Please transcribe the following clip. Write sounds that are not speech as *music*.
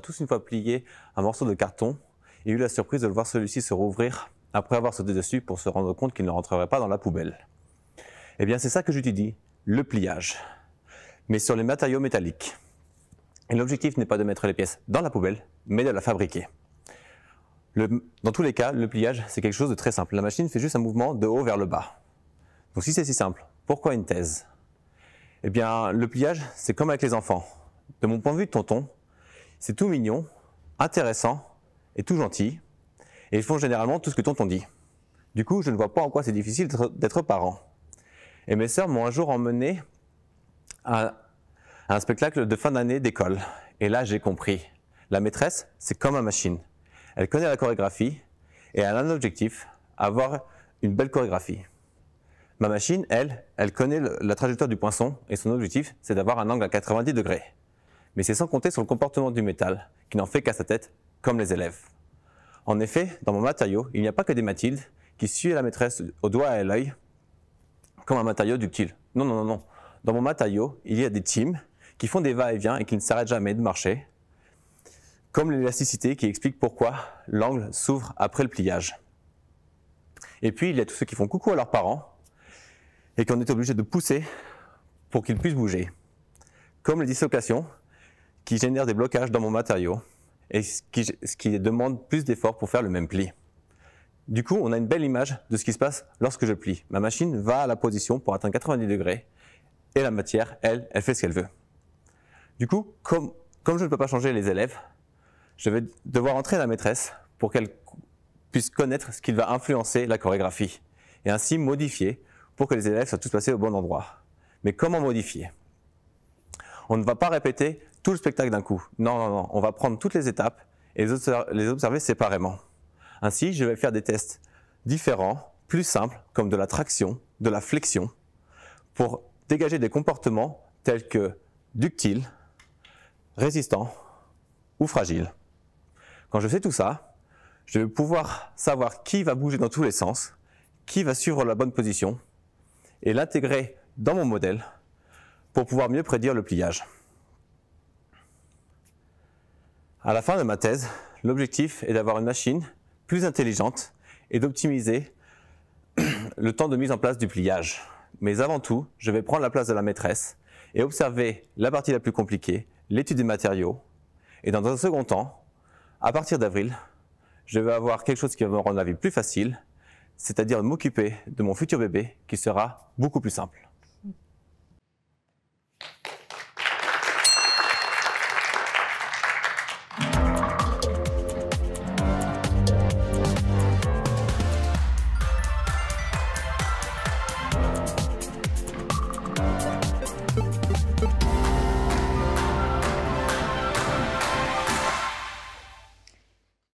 tous une fois plié un morceau de carton et eu la surprise de le voir celui-ci se rouvrir après avoir sauté dessus pour se rendre compte qu'il ne rentrerait pas dans la poubelle. Eh bien, c'est ça que j'étudie, le pliage, mais sur les matériaux métalliques. Et l'objectif n'est pas de mettre les pièces dans la poubelle, mais de la fabriquer. dans tous les cas, le pliage, c'est quelque chose de très simple. La machine fait juste un mouvement de haut vers le bas. Donc si c'est si simple, pourquoi une thèse? Eh bien, le pliage, c'est comme avec les enfants. De mon point de vue de tonton, c'est tout mignon, intéressant et tout gentil, et ils font généralement tout ce que tonton dit. Du coup, je ne vois pas en quoi c'est difficile d'être parent. Et mes sœurs m'ont un jour emmené à un spectacle de fin d'année d'école. Et là, j'ai compris. La maîtresse, c'est comme une machine. Elle connaît la chorégraphie et elle a un objectif, avoir une belle chorégraphie. Ma machine, elle, elle connaît la trajectoire du poinçon et son objectif, c'est d'avoir un angle à 90 degrés mais c'est sans compter sur le comportement du métal, qui n'en fait qu'à sa tête, comme les élèves. En effet, dans mon matériau, il n'y a pas que des Mathildes qui suivent la maîtresse au doigt et à l'œil, comme un matériau ductile. Non, non, non, non. Dans mon matériau, il y a des teams qui font des va-et-vient et qui ne s'arrêtent jamais de marcher, comme l'élasticité qui explique pourquoi l'angle s'ouvre après le pliage. Et puis, il y a tous ceux qui font coucou à leurs parents et qu'on est obligé de pousser pour qu'ils puissent bouger, comme les dislocations qui génère des blocages dans mon matériau et ce qui, demande plus d'efforts pour faire le même pli. Du coup, on a une belle image de ce qui se passe lorsque je plie. Ma machine va à la position pour atteindre 90 degrés et la matière, elle, elle fait ce qu'elle veut. Du coup, comme, comme je ne peux pas changer les élèves, je vais devoir entrer la maîtresse pour qu'elle puisse connaître ce qui va influencer la chorégraphie et ainsi modifier pour que les élèves soient tous passés au bon endroit. Mais comment modifier? On ne va pas répéter tout le spectacle d'un coup. Non, non, non. On va prendre toutes les étapes et les observer séparément. Ainsi, je vais faire des tests différents, plus simples, comme de la traction, de la flexion, pour dégager des comportements tels que ductiles, résistants ou fragiles. Quand je fais tout ça, je vais pouvoir savoir qui va bouger dans tous les sens, qui va suivre la bonne position, et l'intégrer dans mon modèle pour pouvoir mieux prédire le pliage. À la fin de ma thèse, l'objectif est d'avoir une machine plus intelligente et d'optimiser *clears throat* le temps de mise en place du pliage. Mais avant tout, je vais prendre la place de la maîtresse et observer la partie la plus compliquée, l'étude des matériaux. Et dans un second temps, à partir d'avril, je vais avoir quelque chose qui va me rendre la vie plus facile, c'est-à-dire m'occuper de mon futur bébé qui sera beaucoup plus simple.